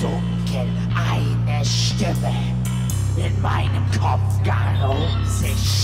Dunkel eine Stimme in meinem Kopf gar garot sich